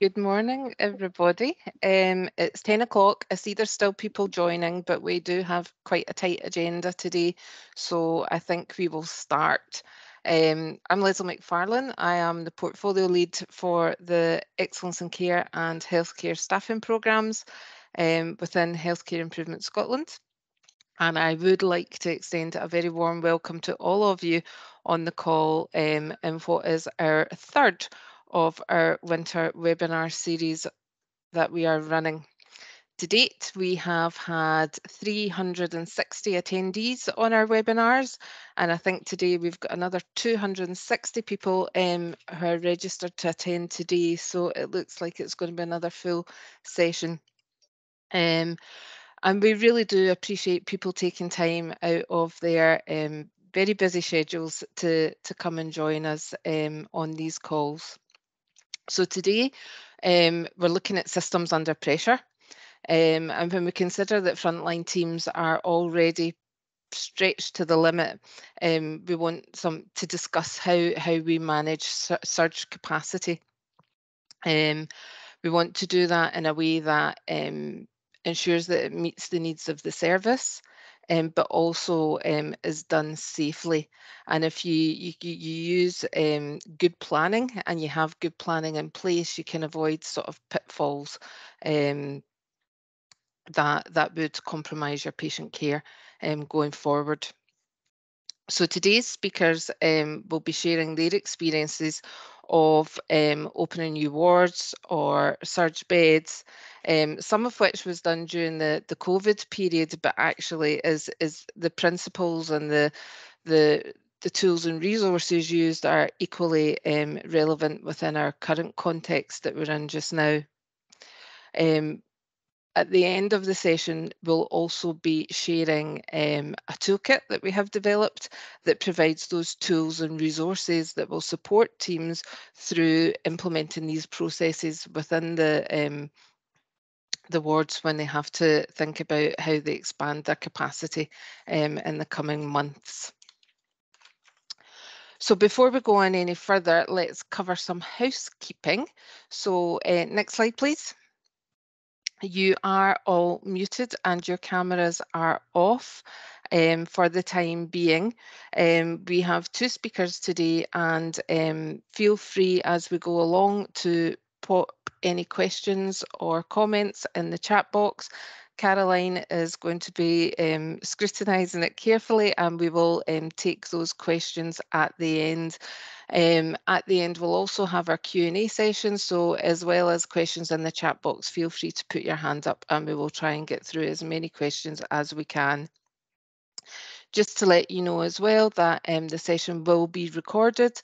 Good morning, everybody. Um, it's 10 o'clock. I see there's still people joining, but we do have quite a tight agenda today, so I think we will start. Um, I'm Leslie McFarlane. I am the portfolio lead for the Excellence in Care and Healthcare Staffing Programmes um, within Healthcare Improvement Scotland. And I would like to extend a very warm welcome to all of you on the call um, in what is our third of our winter webinar series that we are running. To date, we have had 360 attendees on our webinars, and I think today we've got another 260 people um, who are registered to attend today, so it looks like it's going to be another full session. Um, and we really do appreciate people taking time out of their um, very busy schedules to, to come and join us um, on these calls. So today um, we're looking at systems under pressure. Um, and when we consider that frontline teams are already stretched to the limit, um, we want some to discuss how, how we manage surge capacity. Um, we want to do that in a way that um, ensures that it meets the needs of the service, um, but also um, is done safely. And if you, you, you use um, good planning and you have good planning in place, you can avoid sort of pitfalls um, that, that would compromise your patient care um, going forward. So today's speakers um, will be sharing their experiences of um, opening new wards or surge beds, um, some of which was done during the, the COVID period, but actually is, is the principles and the, the, the tools and resources used are equally um, relevant within our current context that we're in just now. Um, at the end of the session, we'll also be sharing um, a toolkit that we have developed that provides those tools and resources that will support teams through implementing these processes within the um, the wards when they have to think about how they expand their capacity um, in the coming months. So before we go on any further, let's cover some housekeeping. So uh, next slide, please you are all muted and your cameras are off um, for the time being. Um, we have two speakers today and um, feel free as we go along to put any questions or comments in the chat box. Caroline is going to be um, scrutinising it carefully and we will um, take those questions at the end. Um, at the end, we'll also have our Q&A session, so as well as questions in the chat box, feel free to put your hand up and we will try and get through as many questions as we can. Just to let you know as well that um, the session will be recorded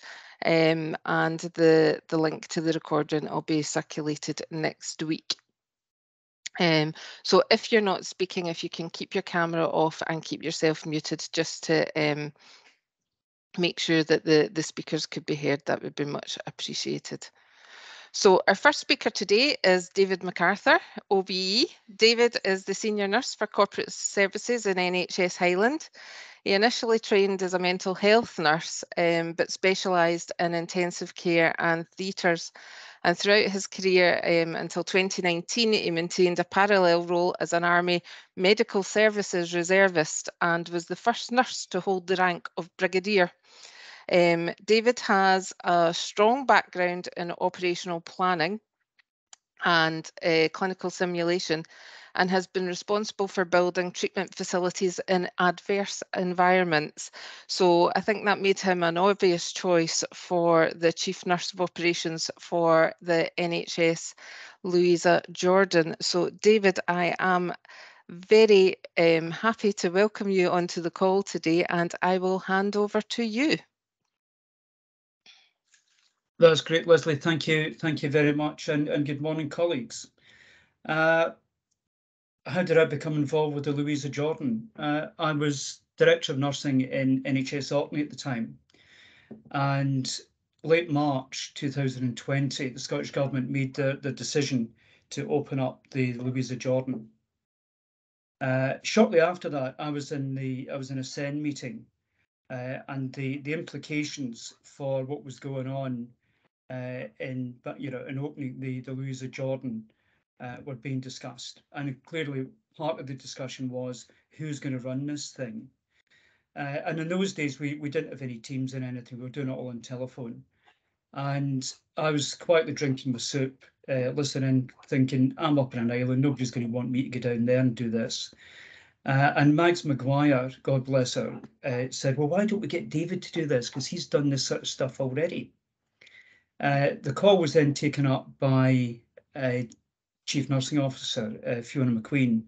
um, and the, the link to the recording will be circulated next week. Um, so if you're not speaking, if you can keep your camera off and keep yourself muted just to um, make sure that the, the speakers could be heard, that would be much appreciated. So our first speaker today is David McArthur, OBE. David is the Senior Nurse for Corporate Services in NHS Highland. He initially trained as a mental health nurse, um, but specialised in intensive care and theatres. And throughout his career um, until 2019, he maintained a parallel role as an Army Medical Services reservist and was the first nurse to hold the rank of brigadier. Um, David has a strong background in operational planning and uh, clinical simulation and has been responsible for building treatment facilities in adverse environments. So I think that made him an obvious choice for the Chief Nurse of Operations for the NHS, Louisa Jordan. So David, I am very um, happy to welcome you onto the call today and I will hand over to you. That's great, Leslie. Thank you. Thank you very much. And, and good morning, colleagues. Uh, how did I become involved with the Louisa Jordan? Uh, I was Director of Nursing in NHS Orkney at the time. And late March 2020, the Scottish Government made the, the decision to open up the Louisa Jordan. Uh, shortly after that, I was in the I was in a SEN meeting, uh, and the the implications for what was going on uh, in but you know in opening the the Louisa Jordan uh, were being discussed, and clearly part of the discussion was who's going to run this thing. Uh, and in those days, we we didn't have any teams in anything. We were doing it all on telephone, and I was quietly drinking my soup, uh, listening, thinking, I'm up in an island. Nobody's going to want me to go down there and do this. Uh, and Mags McGuire, God bless her, uh, said, Well, why don't we get David to do this? Because he's done this sort of stuff already. Uh, the call was then taken up by uh, Chief Nursing Officer uh, Fiona McQueen.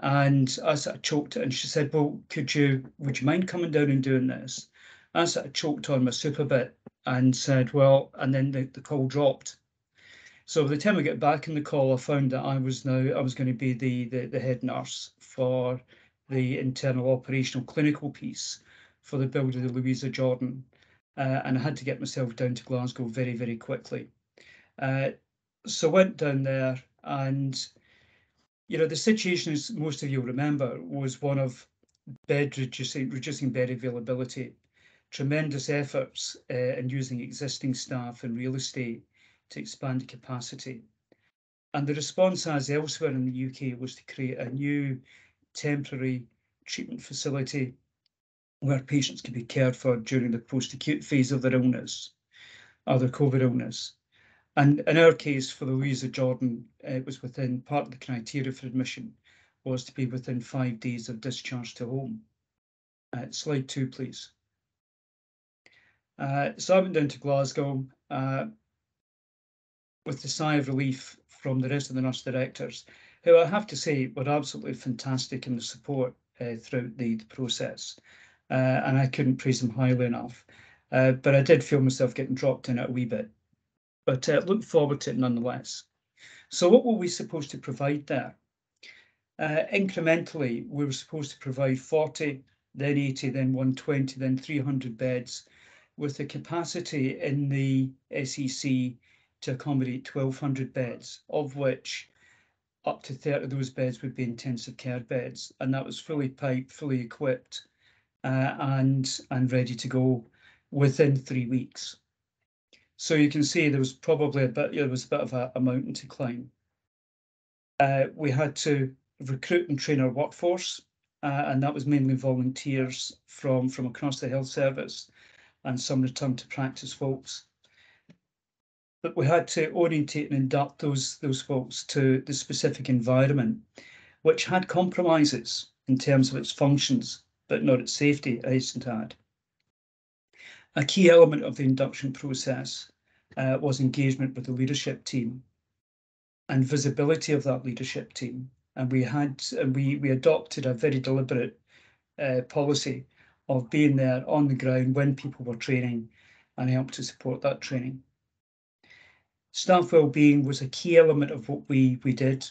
And I sort of choked and she said, Well, could you, would you mind coming down and doing this? I sort of choked on my soup a bit and said, Well, and then the, the call dropped. So by the time I get back in the call, I found that I was now I was going to be the, the, the head nurse for the internal operational clinical piece for the build of the Louisa Jordan, uh, and I had to get myself down to Glasgow very very quickly. Uh, so went down there, and you know the situation, as most of you remember, was one of bed reducing reducing bed availability, tremendous efforts uh, in using existing staff and real estate to expand capacity. And the response, as elsewhere in the UK, was to create a new temporary treatment facility where patients could be cared for during the post-acute phase of their illness other COVID illness. And in our case, for the Louisa Jordan, it was within part of the criteria for admission was to be within five days of discharge to home. Uh, slide two, please. Uh, so I went down to Glasgow. Uh, with the sigh of relief from the rest of the nurse directors, who I have to say were absolutely fantastic in the support uh, throughout the, the process. Uh, and I couldn't praise them highly enough. Uh, but I did feel myself getting dropped in it a wee bit. But uh, look forward to it nonetheless. So what were we supposed to provide there? Uh, incrementally, we were supposed to provide 40, then 80, then 120, then 300 beds with the capacity in the SEC to accommodate 1,200 beds, of which up to 30 of those beds would be intensive care beds, and that was fully piped, fully equipped, uh, and and ready to go within three weeks. So you can see there was probably a bit, there was a bit of a, a mountain to climb. Uh, we had to recruit and train our workforce, uh, and that was mainly volunteers from from across the health service, and some return to practice folks but we had to orientate and adapt those those folks to the specific environment, which had compromises in terms of its functions, but not its safety, I hasten to add. A key element of the induction process uh, was engagement with the leadership team and visibility of that leadership team. And we had and we we adopted a very deliberate uh, policy of being there on the ground when people were training and helped to support that training staff well-being was a key element of what we we did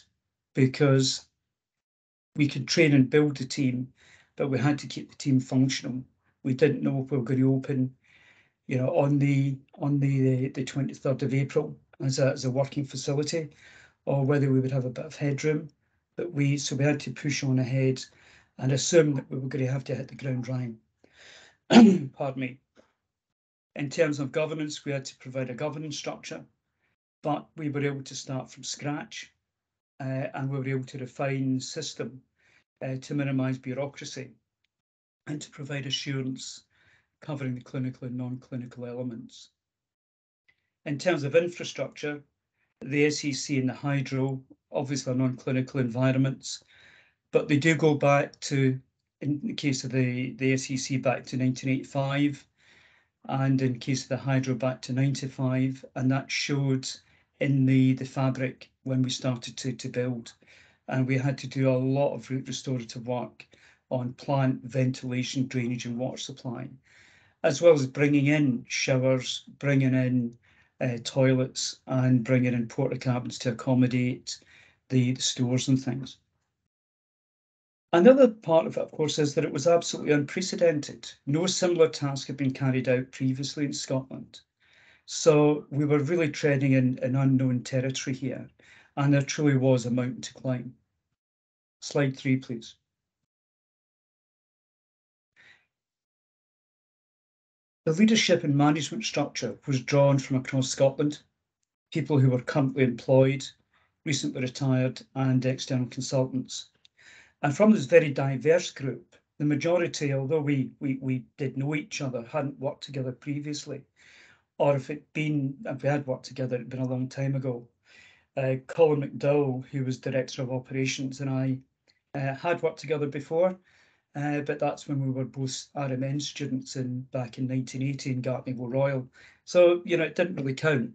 because we could train and build the team, but we had to keep the team functional. We didn't know if we were going to open, you know, on the on the the 23rd of April as a as a working facility, or whether we would have a bit of headroom. But we so we had to push on ahead and assume that we were going to have to hit the ground running. Pardon me. In terms of governance, we had to provide a governance structure but we were able to start from scratch uh, and we were able to refine system uh, to minimise bureaucracy and to provide assurance covering the clinical and non-clinical elements. In terms of infrastructure, the SEC and the hydro obviously are non-clinical environments, but they do go back to, in the case of the, the SEC, back to 1985, and in case of the hydro back to 95, and that showed in the, the fabric when we started to, to build. And we had to do a lot of root restorative work on plant ventilation, drainage and water supply, as well as bringing in showers, bringing in uh, toilets and bringing in porta cabins to accommodate the, the stores and things. Another part of it, of course, is that it was absolutely unprecedented. No similar task had been carried out previously in Scotland. So we were really treading in, in unknown territory here. and there truly was a mountain to climb. Slide three, please. The leadership and management structure was drawn from across Scotland, people who were currently employed, recently retired, and external consultants. And from this very diverse group, the majority, although we, we, we did know each other, hadn't worked together previously, or if it been, if we had worked together, it'd been a long time ago. Uh, Colin McDowell, who was Director of Operations, and I uh, had worked together before, uh, but that's when we were both RMN students in back in 1980 in Gartnavel Royal. So, you know, it didn't really count.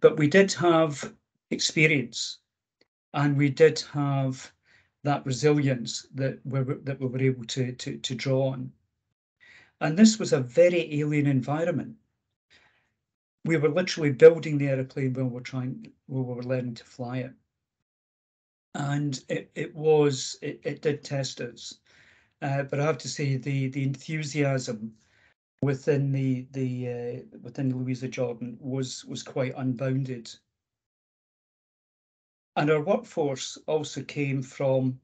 But we did have experience and we did have that resilience that we were, that we were able to, to, to draw on. And this was a very alien environment. We were literally building the aeroplane when we were trying, when we were learning to fly it. And it, it was, it, it did test us. Uh, but I have to say the the enthusiasm within the the uh, within Louisa Jordan was was quite unbounded. And our workforce also came from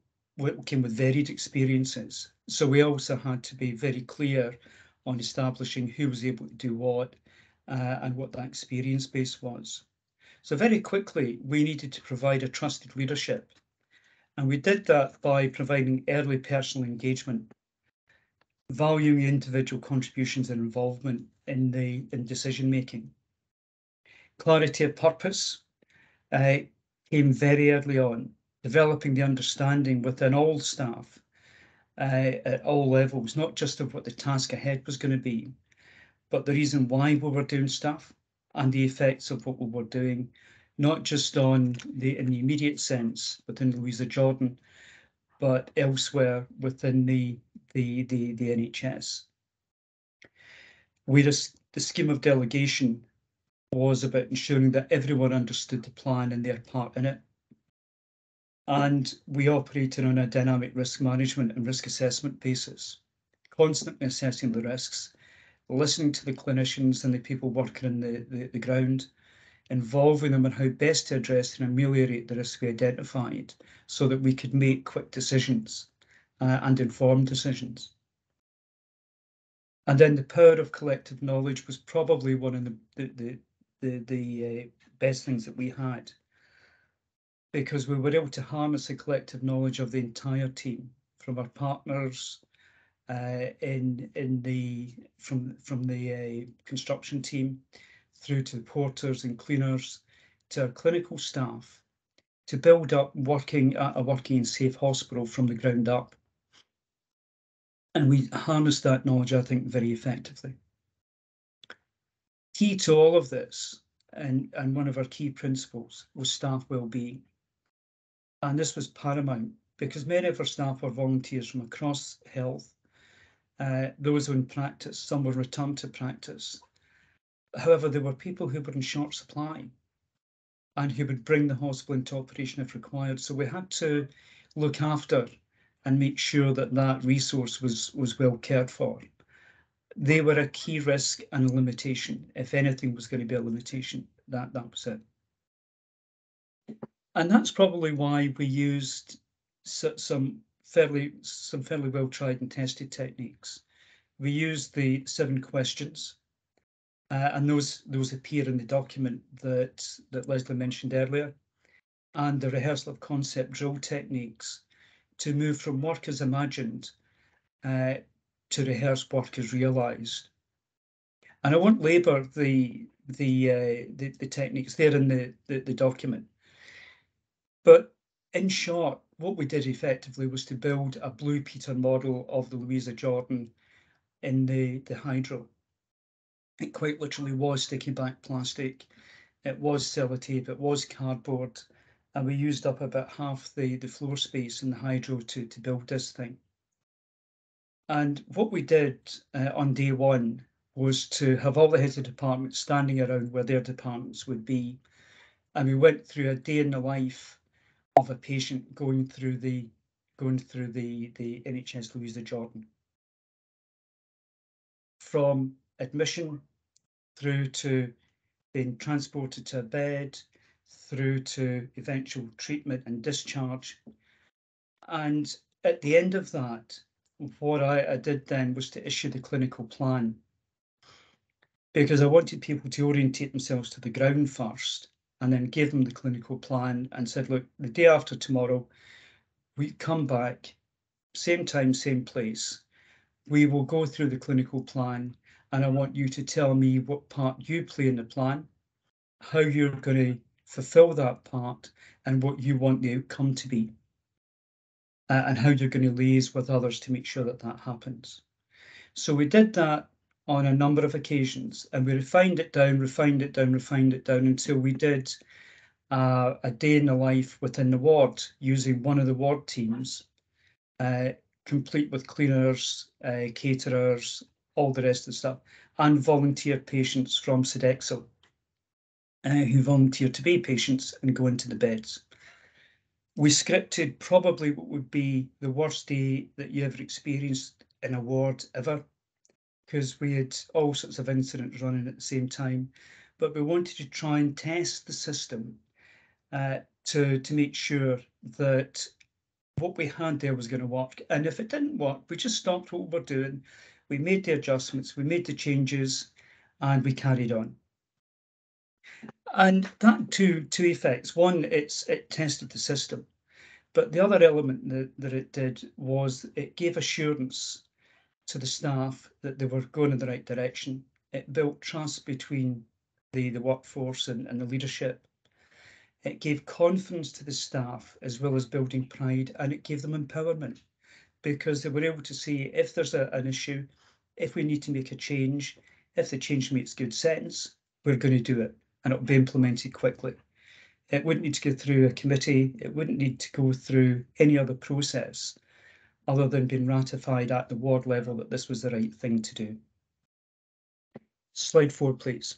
came with varied experiences. So we also had to be very clear on establishing who was able to do what uh, and what that experience base was. So very quickly, we needed to provide a trusted leadership and we did that by providing early personal engagement, valuing individual contributions and involvement in the in decision making. Clarity of purpose uh, came very early on, developing the understanding within all staff uh, at all levels, not just of what the task ahead was going to be, but the reason why we were doing stuff and the effects of what we were doing not just on the in the immediate sense within Louisa Jordan, but elsewhere within the the the, the NHS. Whereas the scheme of delegation was about ensuring that everyone understood the plan and their part in it. And we operated on a dynamic risk management and risk assessment basis, constantly assessing the risks, listening to the clinicians and the people working in the, the, the ground, involving them on how best to address and ameliorate the risks we identified so that we could make quick decisions uh, and informed decisions. And then the power of collective knowledge was probably one of the the the the, uh, best things that we had because we were able to harness the collective knowledge of the entire team from our partners uh, in in the from from the uh, construction team through to the porters and cleaners, to our clinical staff, to build up working at a working and safe hospital from the ground up. And we harness that knowledge, I think, very effectively. Key to all of this, and, and one of our key principles, was staff well-being. And this was paramount because many of our staff were volunteers from across health, uh, those in practice, some were returned to practice, However, there were people who were in short supply and who would bring the hospital into operation if required. So we had to look after and make sure that that resource was, was well cared for. They were a key risk and a limitation. If anything was going to be a limitation, that, that was it. And that's probably why we used some fairly some fairly well tried and tested techniques. We used the seven questions uh, and those those appear in the document that that Leslie mentioned earlier, and the rehearsal of concept drill techniques to move from work as imagined uh, to rehearse work as realised. And I won't labour the the, uh, the, the techniques. There in the, the the document, but in short, what we did effectively was to build a Blue Peter model of the Louisa Jordan in the the hydro it quite literally was sticky back plastic. It was sellotape, it was cardboard, and we used up about half the, the floor space in the hydro to, to build this thing. And what we did uh, on day one was to have all the heads of departments standing around where their departments would be. And we went through a day in the life of a patient going through the going through the, the NHS Louisa Jordan. From admission through to being transported to a bed, through to eventual treatment and discharge. And at the end of that, what I, I did then was to issue the clinical plan because I wanted people to orientate themselves to the ground first and then gave them the clinical plan and said, look, the day after tomorrow, we come back, same time, same place. We will go through the clinical plan and I want you to tell me what part you play in the plan, how you're going to fulfill that part and what you want the outcome to be uh, and how you're going to liaise with others to make sure that that happens. So we did that on a number of occasions and we refined it down, refined it down, refined it down until we did uh, a day in the life within the ward using one of the ward teams, uh, complete with cleaners, uh, caterers, all the rest of the stuff, and volunteer patients from Sodexo uh, who volunteer to be patients and go into the beds we scripted probably what would be the worst day that you ever experienced in a ward ever, because we had all sorts of incidents running at the same time. But we wanted to try and test the system uh, to to make sure that what we had there was going to work. And if it didn't work, we just stopped what we were doing. We made the adjustments, we made the changes, and we carried on. And that two two effects. One, it's it tested the system, but the other element that, that it did was it gave assurance to the staff that they were going in the right direction. It built trust between the, the workforce and, and the leadership. It gave confidence to the staff as well as building pride and it gave them empowerment because they were able to see if there's a, an issue, if we need to make a change, if the change makes good sense, we're going to do it and it'll be implemented quickly. It wouldn't need to go through a committee. It wouldn't need to go through any other process other than being ratified at the ward level that this was the right thing to do. Slide four, please.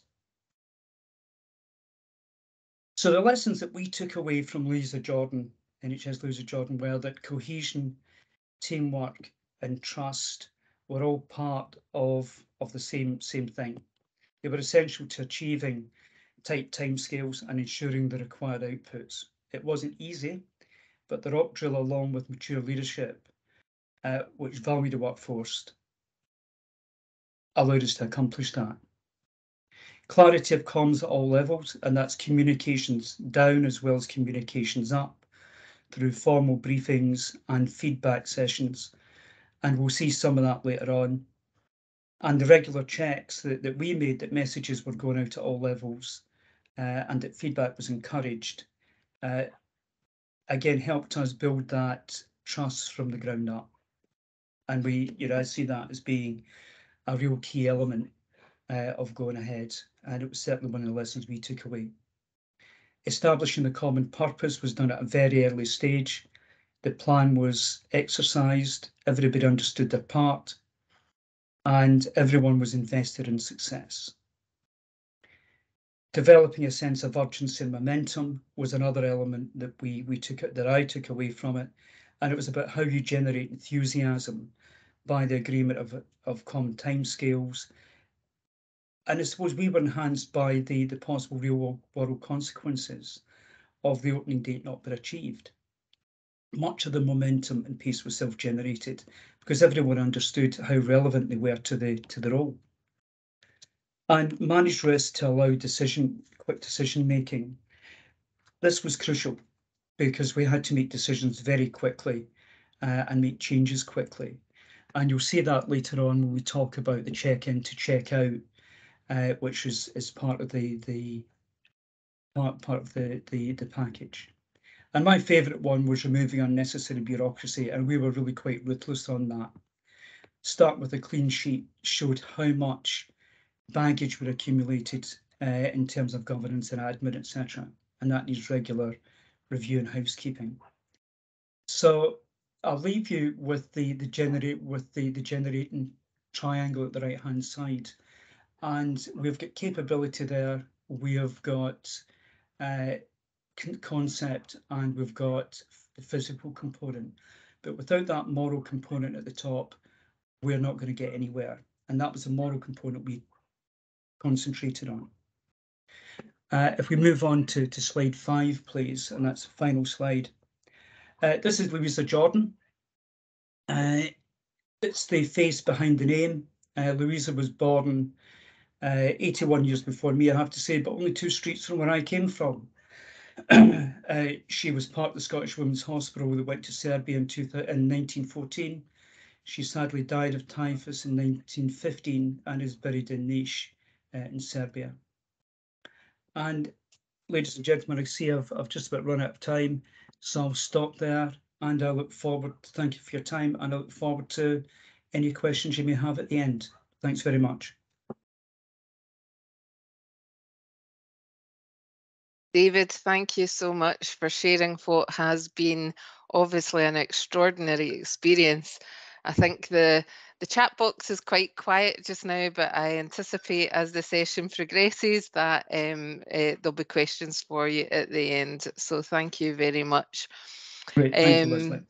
So the lessons that we took away from Louisa Jordan, NHS Louisa Jordan, were that cohesion, teamwork and trust were all part of, of the same, same thing. They were essential to achieving tight timescales and ensuring the required outputs. It wasn't easy, but the rock drill along with mature leadership, uh, which valued the workforce, allowed us to accomplish that. Clarity of comms at all levels, and that's communications down as well as communications up through formal briefings and feedback sessions. And we'll see some of that later on. And the regular checks that, that we made that messages were going out at all levels uh, and that feedback was encouraged, uh, again helped us build that trust from the ground up. And we, you know, I see that as being a real key element uh, of going ahead. And it was certainly one of the lessons we took away. Establishing the common purpose was done at a very early stage. The plan was exercised, everybody understood their part, and everyone was invested in success. Developing a sense of urgency and momentum was another element that we we took that I took away from it, and it was about how you generate enthusiasm by the agreement of of common timescales. And I suppose we were enhanced by the the possible real world consequences of the opening date not being achieved. Much of the momentum and pace was self-generated because everyone understood how relevant they were to the to the role and manage risk to allow decision quick decision making. This was crucial because we had to make decisions very quickly uh, and make changes quickly. And you'll see that later on when we talk about the check-in to check-out, uh, which is, is part of the the part, part of the, the the package. And my favourite one was removing unnecessary bureaucracy, and we were really quite ruthless on that. Start with a clean sheet showed how much baggage were accumulated uh, in terms of governance and admin, etc. And that needs regular review and housekeeping. So I'll leave you with the the generate with the the generating triangle at the right hand side, and we've got capability there. We have got uh, concept and we've got the physical component, but without that moral component at the top, we're not going to get anywhere. And that was the moral component we concentrated on. Uh, if we move on to, to slide five, please, and that's the final slide. Uh, this is Louisa Jordan. Uh, it's the face behind the name. Uh, Louisa was born uh, 81 years before me, I have to say, but only two streets from where I came from. uh, she was part of the Scottish Women's Hospital that went to Serbia in, two, in 1914. She sadly died of typhus in 1915 and is buried in Niš uh, in Serbia. And ladies and gentlemen, I see I've, I've just about run out of time, so I'll stop there and I look forward, to thank you for your time, and I look forward to any questions you may have at the end. Thanks very much. David, thank you so much for sharing what has been obviously an extraordinary experience. I think the the chat box is quite quiet just now, but I anticipate as the session progresses that um, uh, there'll be questions for you at the end. So thank you very much. Great, thank um, you,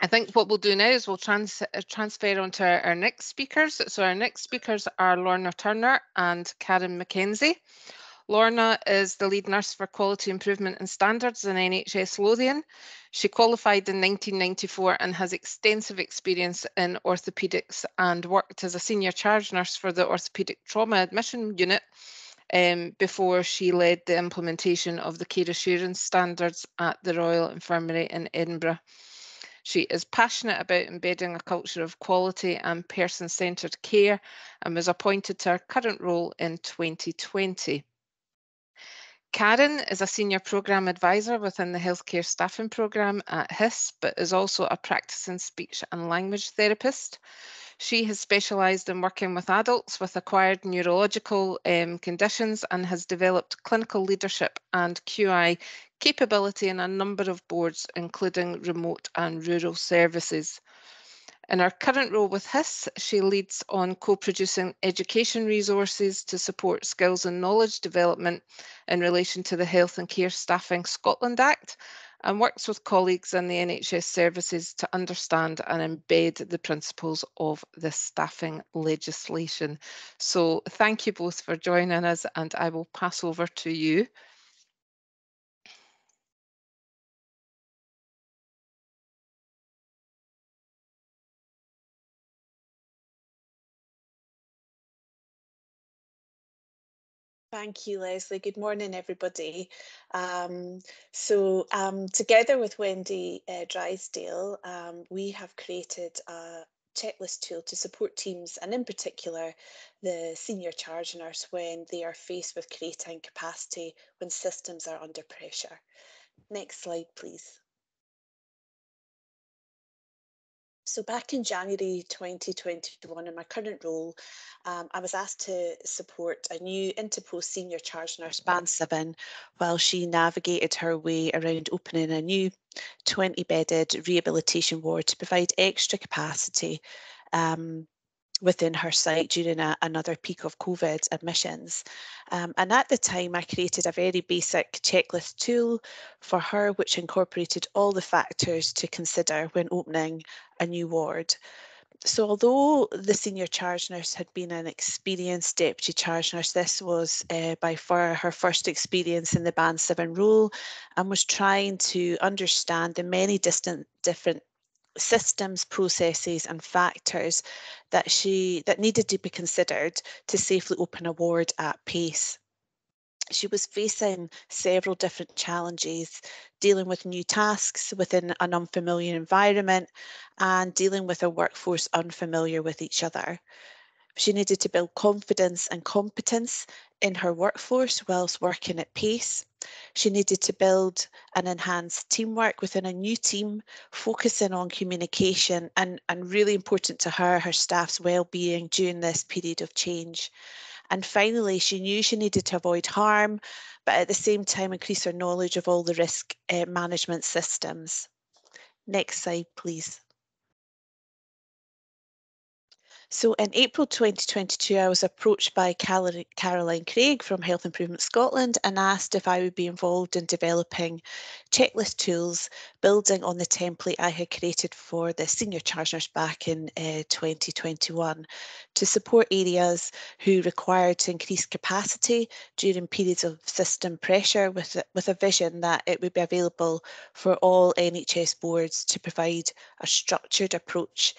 I think what we'll do now is we'll trans transfer on to our, our, next speakers. So our next speakers are Lorna Turner and Karen McKenzie. Lorna is the lead nurse for quality improvement and standards in NHS Lothian. She qualified in 1994 and has extensive experience in orthopaedics and worked as a senior charge nurse for the orthopaedic trauma admission unit um, before she led the implementation of the care assurance standards at the Royal Infirmary in Edinburgh. She is passionate about embedding a culture of quality and person centred care and was appointed to her current role in 2020. Karen is a senior program advisor within the healthcare staffing program at HIS, but is also a practicing speech and language therapist. She has specialised in working with adults with acquired neurological um, conditions and has developed clinical leadership and QI capability in a number of boards, including remote and rural services. In her current role with HIS, she leads on co-producing education resources to support skills and knowledge development in relation to the Health and Care Staffing Scotland Act and works with colleagues in the NHS services to understand and embed the principles of the staffing legislation. So thank you both for joining us and I will pass over to you. Thank you, Leslie. Good morning, everybody. Um, so um, together with Wendy uh, Drysdale, um, we have created a checklist tool to support teams and in particular the senior charge nurse when they are faced with creating capacity when systems are under pressure. Next slide, please. So back in January 2021, in my current role, um, I was asked to support a new Interpost senior charge nurse, Band 7, while she navigated her way around opening a new 20-bedded rehabilitation ward to provide extra capacity um, within her site during a, another peak of COVID admissions. Um, and at the time, I created a very basic checklist tool for her, which incorporated all the factors to consider when opening a new ward. So although the senior charge nurse had been an experienced deputy charge nurse, this was uh, by far her first experience in the Band 7 role and was trying to understand the many distant different systems, processes and factors that she that needed to be considered to safely open a ward at pace. She was facing several different challenges, dealing with new tasks within an unfamiliar environment and dealing with a workforce unfamiliar with each other. She needed to build confidence and competence in her workforce whilst working at pace. She needed to build and enhance teamwork within a new team, focusing on communication and, and really important to her, her staff's well-being during this period of change. And finally, she knew she needed to avoid harm, but at the same time increase her knowledge of all the risk uh, management systems. Next slide, please. So in April 2022, I was approached by Caroline Craig from Health Improvement Scotland and asked if I would be involved in developing checklist tools building on the template I had created for the senior charge nurse back in uh, 2021 to support areas who required to increase capacity during periods of system pressure with, with a vision that it would be available for all NHS boards to provide a structured approach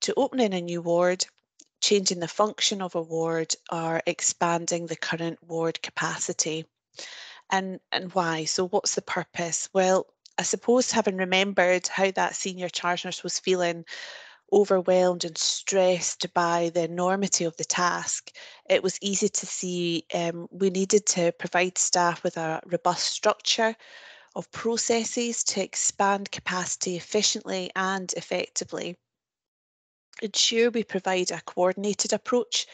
to opening a new ward changing the function of a ward or expanding the current ward capacity. And, and why? So what's the purpose? Well, I suppose having remembered how that senior charge nurse was feeling overwhelmed and stressed by the enormity of the task, it was easy to see um, we needed to provide staff with a robust structure of processes to expand capacity efficiently and effectively ensure we provide a coordinated approach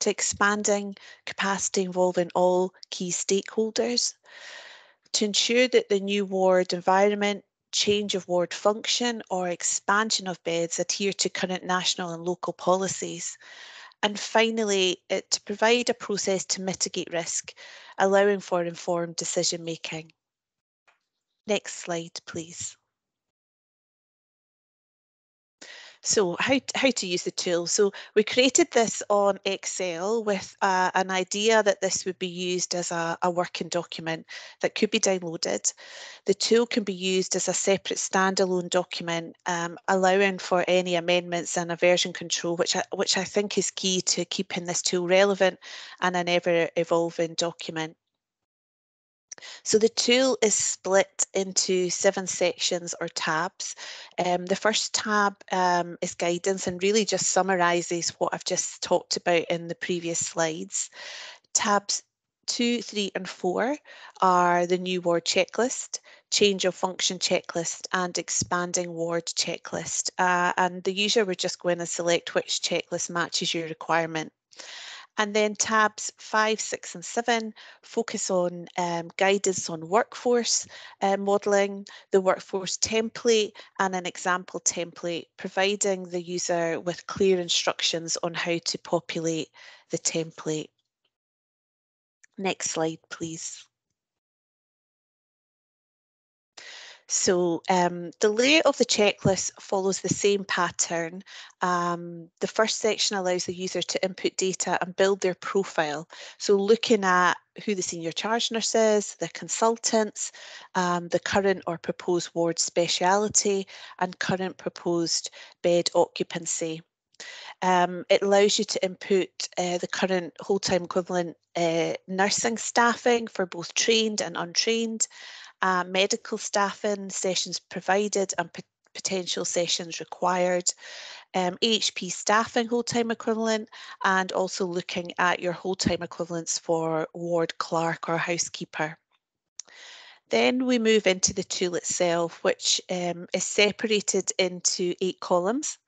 to expanding capacity involving all key stakeholders, to ensure that the new ward environment, change of ward function or expansion of beds adhere to current national and local policies. And finally, it, to provide a process to mitigate risk, allowing for informed decision making. Next slide, please. So how, how to use the tool. So we created this on Excel with uh, an idea that this would be used as a, a working document that could be downloaded. The tool can be used as a separate standalone document, um, allowing for any amendments and a version control, which I, which I think is key to keeping this tool relevant and an ever evolving document. So the tool is split into seven sections or tabs. Um, the first tab um, is guidance and really just summarises what I've just talked about in the previous slides. Tabs two, three and four are the new ward checklist, change of function checklist and expanding ward checklist. Uh, and the user would just go in and select which checklist matches your requirement. And then tabs five, six and seven focus on um, guidance on workforce uh, modelling, the workforce template and an example template, providing the user with clear instructions on how to populate the template. Next slide, please. So um, the layout of the checklist follows the same pattern. Um, the first section allows the user to input data and build their profile. So looking at who the senior charge nurse is, the consultants, um, the current or proposed ward speciality and current proposed bed occupancy. Um, it allows you to input uh, the current whole-time equivalent uh, nursing staffing for both trained and untrained, uh, medical staffing, sessions provided and potential sessions required, um, AHP staffing whole-time equivalent, and also looking at your whole-time equivalents for ward clerk or housekeeper. Then we move into the tool itself, which um, is separated into eight columns.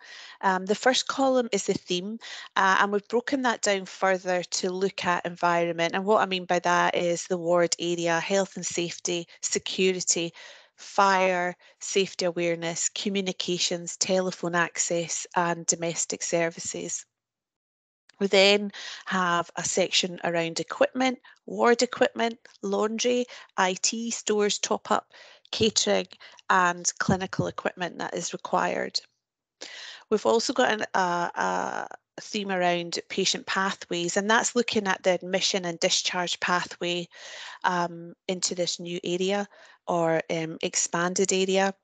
Um, the first column is the theme, uh, and we've broken that down further to look at environment. And what I mean by that is the ward area, health and safety, security, fire, safety awareness, communications, telephone access, and domestic services. We then have a section around equipment, ward equipment, laundry, IT, stores, top up, catering, and clinical equipment that is required. We've also got an, a theme around patient pathways, and that's looking at the admission and discharge pathway um, into this new area or um, expanded area.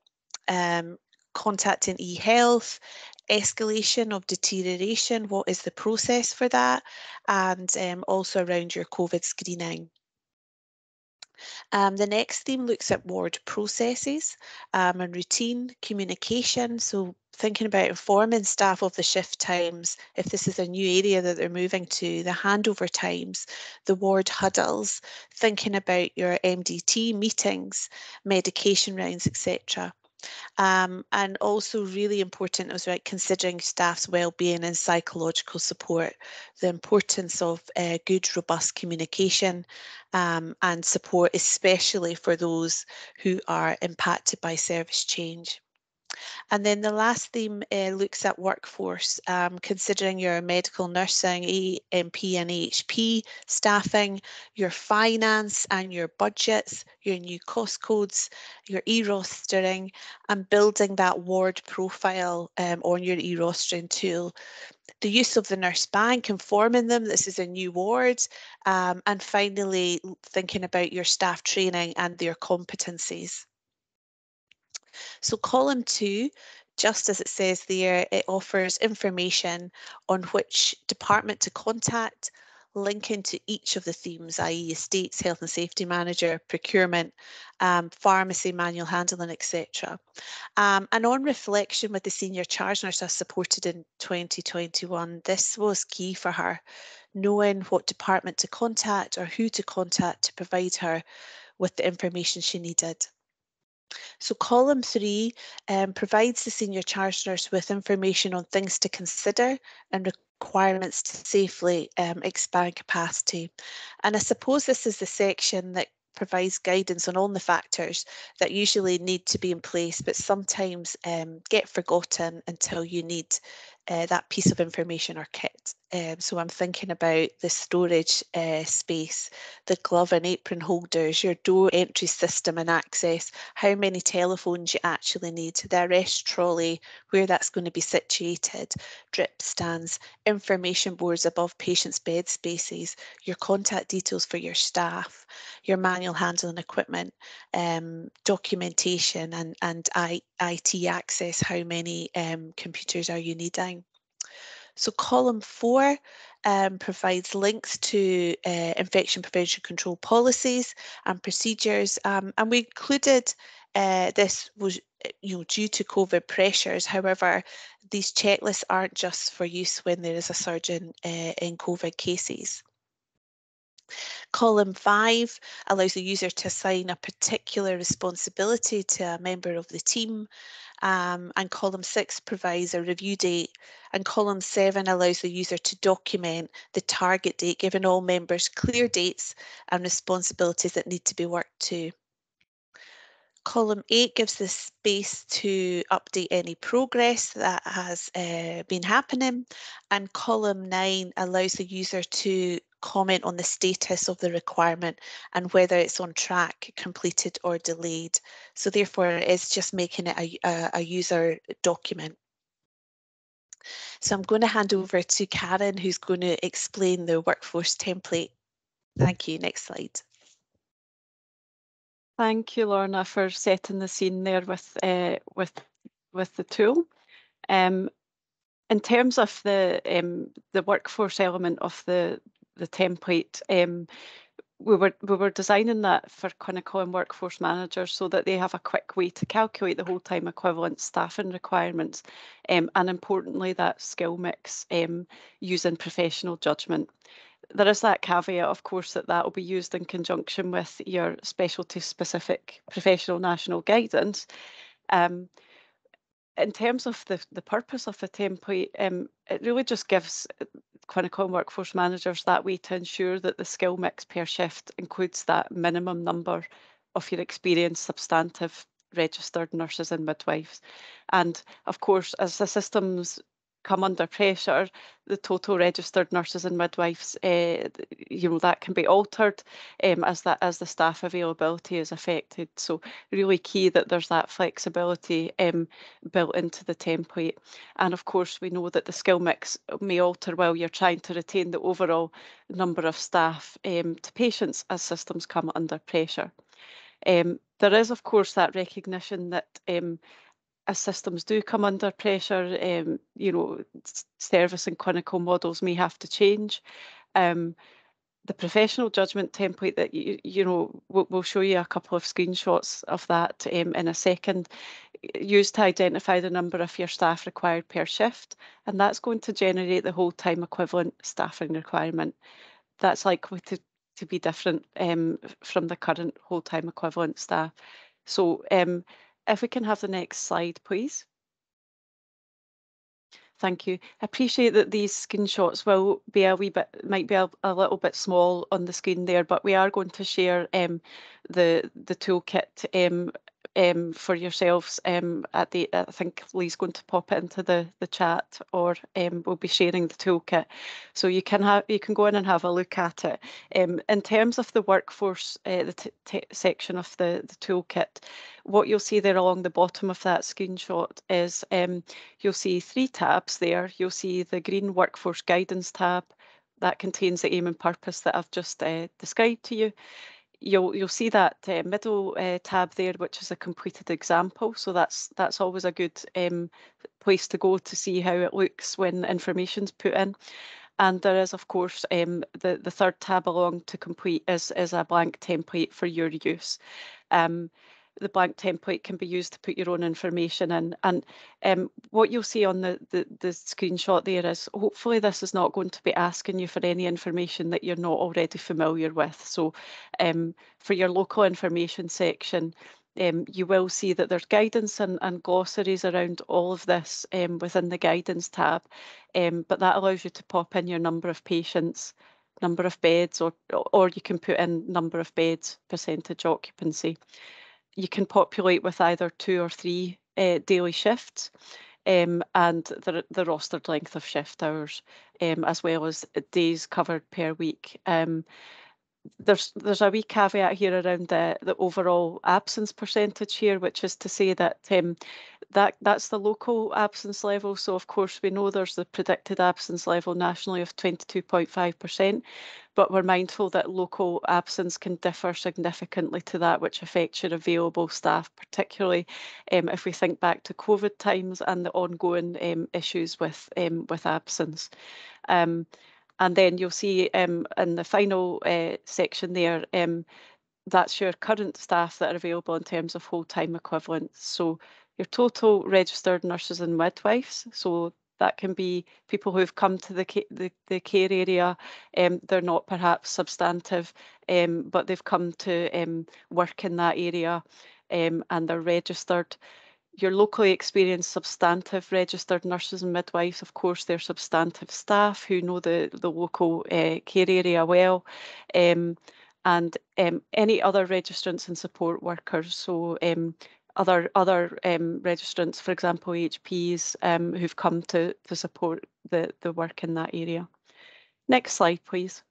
Um, contacting eHealth, escalation of deterioration, what is the process for that, and um, also around your COVID screening. Um, the next theme looks at ward processes um, and routine communication. So thinking about informing staff of the shift times, if this is a new area that they're moving to, the handover times, the ward huddles, thinking about your MDT meetings, medication rounds, etc. Um, and also really important was right considering staff's well-being and psychological support, the importance of uh, good, robust communication um, and support, especially for those who are impacted by service change. And then the last theme uh, looks at workforce, um, considering your medical nursing, ANP and AHP staffing, your finance and your budgets, your new cost codes, your e-rostering, and building that ward profile um, on your e-rostering tool the use of the nurse bank, informing them this is a new ward, um, and finally thinking about your staff training and their competencies. So column two, just as it says there, it offers information on which department to contact, linking to each of the themes, i.e. estates, health and safety manager, procurement, um, pharmacy, manual handling, etc. Um, and on reflection with the senior charge nurse I supported in 2021, this was key for her, knowing what department to contact or who to contact to provide her with the information she needed. So column three um, provides the senior charge nurse with information on things to consider and requirements to safely um, expand capacity. And I suppose this is the section that provides guidance on all the factors that usually need to be in place, but sometimes um, get forgotten until you need uh, that piece of information or kit. Um, so I'm thinking about the storage uh, space, the glove and apron holders, your door entry system and access, how many telephones you actually need, the arrest trolley, where that's going to be situated, drip stands, information boards above patients' bed spaces, your contact details for your staff, your manual handling equipment, um, documentation and, and I, IT access, how many um, computers are you needing? So column four um, provides links to uh, infection prevention control policies and procedures. Um, and we included uh, this was you know due to COVID pressures. However, these checklists aren't just for use when there is a surge in, uh, in COVID cases. Column 5 allows the user to assign a particular responsibility to a member of the team um, and column 6 provides a review date and column 7 allows the user to document the target date giving all members clear dates and responsibilities that need to be worked to. Column 8 gives the space to update any progress that has uh, been happening and column 9 allows the user to comment on the status of the requirement and whether it's on track, completed or delayed. So therefore it's just making it a, a, a user document. So I'm going to hand over to Karen who's going to explain the workforce template. Thank you. Next slide. Thank you, Lorna, for setting the scene there with uh, with with the tool. Um, in terms of the um, the workforce element of the the template. Um, we were we were designing that for clinical and workforce managers so that they have a quick way to calculate the whole time equivalent staffing requirements, um, and importantly that skill mix um, using professional judgment. There is that caveat, of course, that that will be used in conjunction with your specialty specific professional national guidance. Um, in terms of the, the purpose of the template, um, it really just gives clinical workforce managers that way to ensure that the skill mix per shift includes that minimum number of your experienced substantive registered nurses and midwives. And of course, as the systems come under pressure, the total registered nurses and midwives, uh, you know, that can be altered um, as that as the staff availability is affected. So really key that there's that flexibility um, built into the template. And of course, we know that the skill mix may alter while you're trying to retain the overall number of staff um, to patients as systems come under pressure. Um, there is, of course, that recognition that um, as systems do come under pressure, um, you know, service and clinical models may have to change. Um, the professional judgment template that you, you know, we'll, we'll show you a couple of screenshots of that um, in a second, used to identify the number of your staff required per shift, and that's going to generate the whole time equivalent staffing requirement. That's likely to, to be different um, from the current whole time equivalent staff. So um, if we can have the next slide, please. Thank you. I appreciate that these screenshots will be a wee bit, might be a, a little bit small on the screen there, but we are going to share um, the the toolkit um, um, for yourselves um, at the, I think Lee's going to pop it into the, the chat or um, we'll be sharing the toolkit. So you can have you can go in and have a look at it. Um, in terms of the workforce, uh, the section of the, the toolkit, what you'll see there along the bottom of that screenshot is um, you'll see three tabs there. You'll see the green workforce guidance tab, that contains the aim and purpose that I've just uh, described to you. You'll you'll see that uh, middle uh, tab there, which is a completed example. So that's that's always a good um, place to go to see how it looks when information's put in. And there is, of course, um, the the third tab along to complete is is a blank template for your use. Um, the blank template can be used to put your own information in. And um, what you'll see on the, the, the screenshot there is hopefully this is not going to be asking you for any information that you're not already familiar with. So um, for your local information section, um, you will see that there's guidance and, and glossaries around all of this um, within the guidance tab, um, but that allows you to pop in your number of patients, number of beds, or, or you can put in number of beds, percentage occupancy you can populate with either two or three uh, daily shifts um, and the, the rostered length of shift hours um, as well as days covered per week. Um, there's there's a wee caveat here around the the overall absence percentage here, which is to say that um, that that's the local absence level. So of course we know there's the predicted absence level nationally of 22.5%, but we're mindful that local absence can differ significantly to that, which affects your available staff, particularly um, if we think back to COVID times and the ongoing um, issues with um, with absence. And then you'll see um, in the final uh, section there, um, that's your current staff that are available in terms of full-time equivalents. So your total registered nurses and midwives. So that can be people who've come to the, the, the care area. Um, they're not perhaps substantive, um, but they've come to um, work in that area um, and they're registered your locally experienced substantive registered nurses and midwives, of course, they're substantive staff who know the, the local uh, care area well. Um, and um, any other registrants and support workers. So um, other other um, registrants, for example, HPs um, who've come to, to support the, the work in that area. Next slide, please.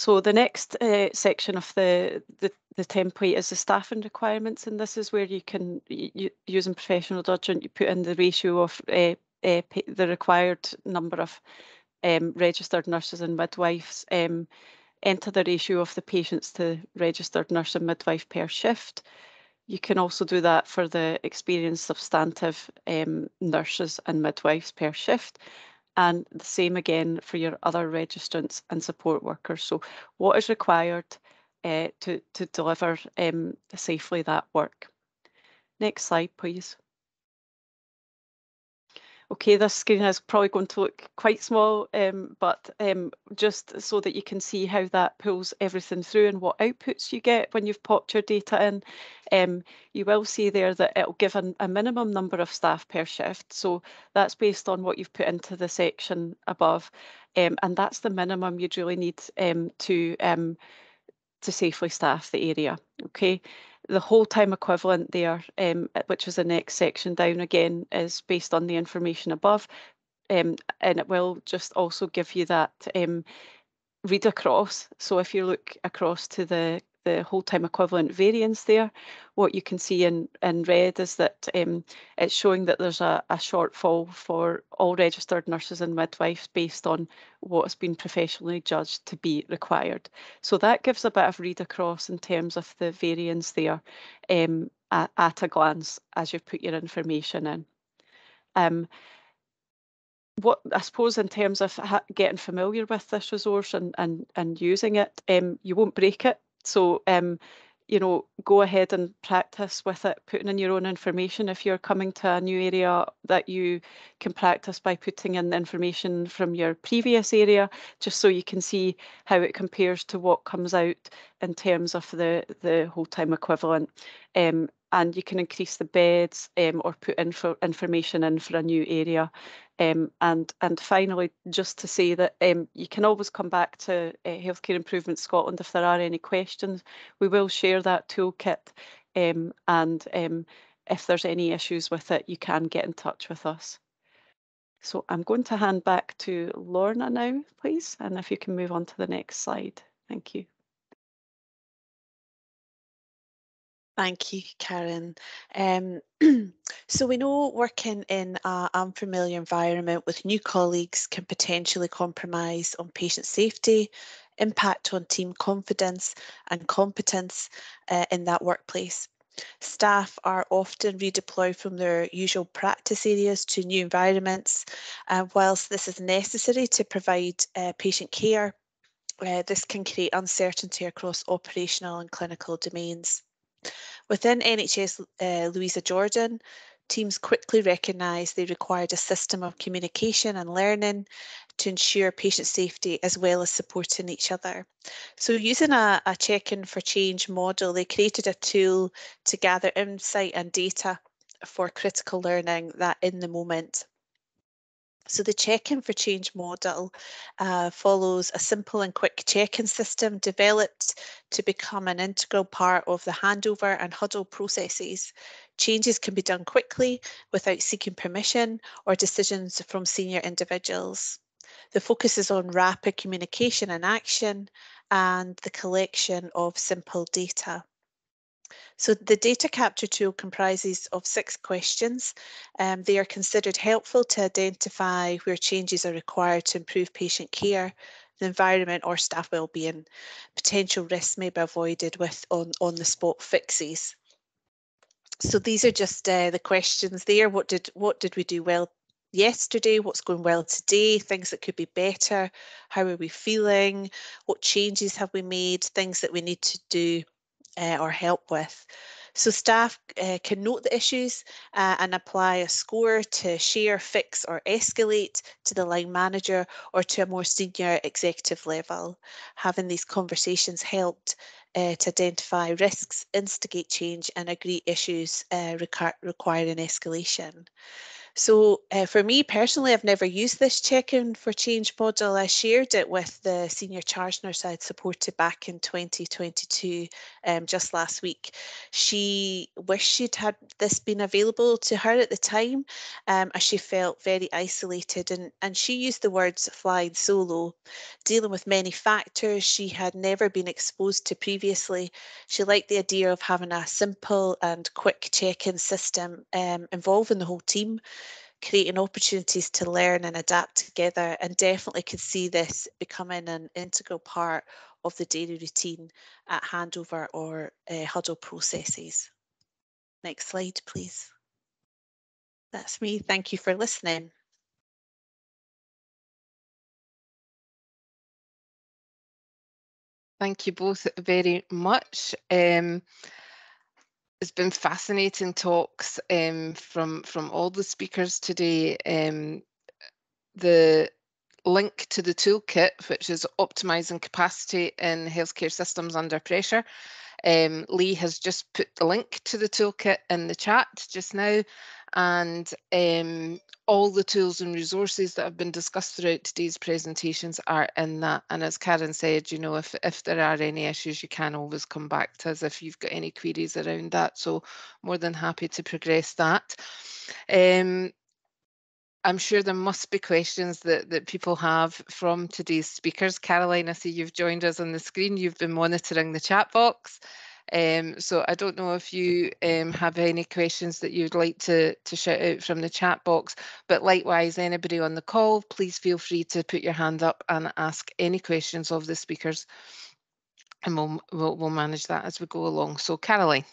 So the next uh, section of the, the, the template is the staffing requirements, and this is where you can, you, using professional judgment, you put in the ratio of uh, uh, the required number of um, registered nurses and midwives, um, enter the ratio of the patients to registered nurse and midwife per shift. You can also do that for the experienced substantive um, nurses and midwives per shift and the same again for your other registrants and support workers. So what is required uh, to, to deliver um, safely that work? Next slide, please. Okay, this screen is probably going to look quite small, um, but um, just so that you can see how that pulls everything through and what outputs you get when you've popped your data in, um, you will see there that it'll give an, a minimum number of staff per shift. So that's based on what you've put into the section above, um, and that's the minimum you'd really need um, to um, to safely staff the area. Okay, the whole time equivalent there, um, which is the next section down again, is based on the information above. Um, and it will just also give you that um, read across. So if you look across to the the whole time equivalent variance there, what you can see in, in red is that um, it's showing that there's a, a, shortfall for all registered nurses and midwives based on what has been professionally judged to be required. So that gives a bit of read across in terms of the variance there um, at, at, a glance as you put your information in. Um, what I suppose in terms of getting familiar with this resource and and and using it, um, you won't break it so, um, you know, go ahead and practice with it, putting in your own information. If you're coming to a new area that you can practice by putting in the information from your previous area, just so you can see how it compares to what comes out in terms of the, the whole time equivalent. Um, and you can increase the beds um, or put info information in for a new area. Um, and and finally, just to say that um, you can always come back to uh, Healthcare Improvement Scotland if there are any questions. We will share that toolkit um, and um, if there's any issues with it, you can get in touch with us. So I'm going to hand back to Lorna now, please, and if you can move on to the next slide. Thank you. Thank you, Karen. Um, so we know working in an unfamiliar environment with new colleagues can potentially compromise on patient safety, impact on team confidence and competence uh, in that workplace. Staff are often redeployed from their usual practice areas to new environments. Uh, whilst this is necessary to provide uh, patient care, uh, this can create uncertainty across operational and clinical domains. Within NHS uh, Louisa Jordan, teams quickly recognised they required a system of communication and learning to ensure patient safety as well as supporting each other. So using a, a check-in for change model, they created a tool to gather insight and data for critical learning that in the moment so the check-in for change model uh, follows a simple and quick check-in system developed to become an integral part of the handover and huddle processes. Changes can be done quickly without seeking permission or decisions from senior individuals. The focus is on rapid communication and action and the collection of simple data. So the data capture tool comprises of six questions. Um, they are considered helpful to identify where changes are required to improve patient care, the environment or staff wellbeing. Potential risks may be avoided with on, on the spot fixes. So these are just uh, the questions there. What did what did we do well yesterday? What's going well today? Things that could be better. How are we feeling? What changes have we made? Things that we need to do uh, or help with. So staff uh, can note the issues uh, and apply a score to share, fix or escalate to the line manager or to a more senior executive level. Having these conversations helped uh, to identify risks, instigate change and agree issues requiring escalation. So uh, for me personally, I've never used this check-in for change model. I shared it with the senior charge nurse I'd supported back in 2022, um, just last week. She wished she'd had this been available to her at the time, um, as she felt very isolated. And, and she used the words flying solo, dealing with many factors she had never been exposed to previously. She liked the idea of having a simple and quick check-in system um, involving the whole team creating opportunities to learn and adapt together and definitely could see this becoming an integral part of the daily routine at handover or uh, huddle processes. Next slide, please. That's me. Thank you for listening. Thank you both very much. Um, it's been fascinating talks um, from from all the speakers today. Um, the link to the toolkit, which is optimizing capacity in healthcare systems under pressure. Um, Lee has just put the link to the toolkit in the chat just now, and um, all the tools and resources that have been discussed throughout today's presentations are in that. And as Karen said, you know, if, if there are any issues, you can always come back to us if you've got any queries around that. So more than happy to progress that. Um, I'm sure there must be questions that, that people have from today's speakers. Caroline, I see you've joined us on the screen. You've been monitoring the chat box. Um, so I don't know if you um, have any questions that you'd like to, to shout out from the chat box, but likewise, anybody on the call, please feel free to put your hand up and ask any questions of the speakers and we'll, we'll, we'll manage that as we go along. So Caroline.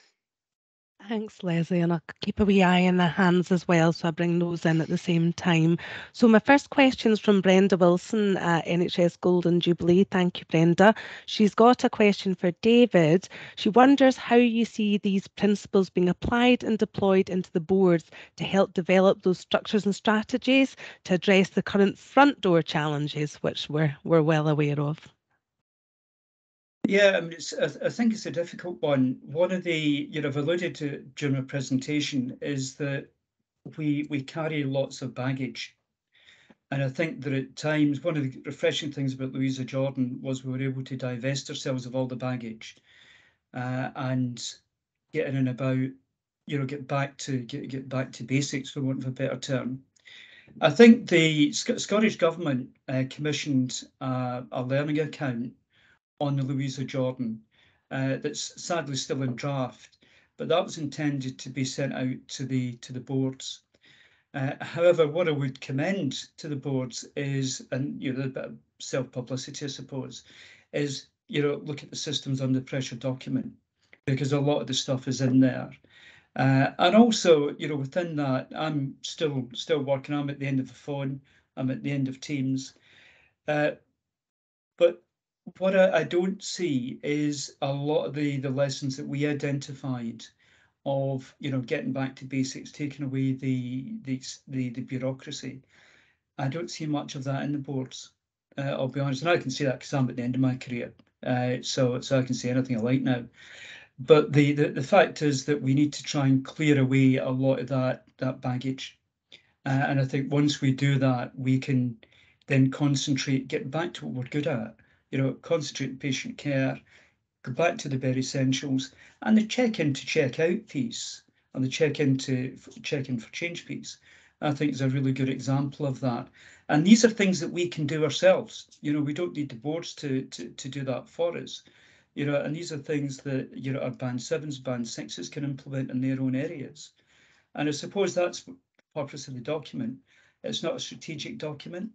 Thanks, Leslie, and I'll keep a wee eye on the hands as well, so I bring those in at the same time. So my first question is from Brenda Wilson uh, at NHS Golden Jubilee. Thank you, Brenda. She's got a question for David. She wonders how you see these principles being applied and deployed into the boards to help develop those structures and strategies to address the current front door challenges, which we're, we're well aware of. Yeah, I mean, I, think it's a difficult one. One of the, you know, I've alluded to during my presentation is that we we carry lots of baggage. And I think that at times, one of the refreshing things about Louisa Jordan was we were able to divest ourselves of all the baggage uh, and get in and about, you know, get back to get get back to basics for want of a better term. I think the Sc Scottish Government uh, commissioned uh, a learning account on the Louisa Jordan uh, that's sadly still in draft, but that was intended to be sent out to the to the boards. Uh, however, what I would commend to the boards is, and you know, a bit of self-publicity, I suppose, is you know, look at the systems under pressure document because a lot of the stuff is in there. Uh, and also, you know, within that, I'm still still working. I'm at the end of the phone. I'm at the end of Teams. Uh, but what I, I, don't see is a lot of the the lessons that we identified of you know getting back to basics, taking away the the the, the bureaucracy. I don't see much of that in the boards. Uh, I'll be honest, and I can see that because I'm at the end of my career, uh, so so I can see anything I like now. But the, the the fact is that we need to try and clear away a lot of that that baggage, uh, and I think once we do that, we can then concentrate, get back to what we're good at. You know, concentrate on patient care, go back to the bare essentials, and the check-in to check-out piece, and the check-in to check-in for change piece. I think is a really good example of that. And these are things that we can do ourselves. You know, we don't need the boards to to to do that for us. You know, and these are things that you know our band sevens, band sixes can implement in their own areas. And I suppose that's the purpose of the document. It's not a strategic document